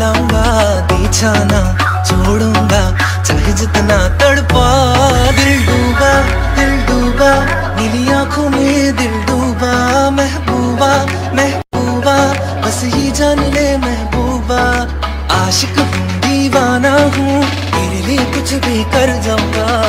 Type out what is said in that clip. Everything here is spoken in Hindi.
लाऊँगा पीछा छोड़ूँगा चाहे जितना तड़पा, दिल डूबा दिल डूबा नीली आँखों में दिल डूबा, महबूबा महबूबा, बस ही जान ले महबूबा, आशिक हूँ, दीवाना हूँ तेरे लिए कुछ भी कर जाऊँगा।